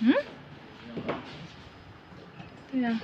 嗯？对呀。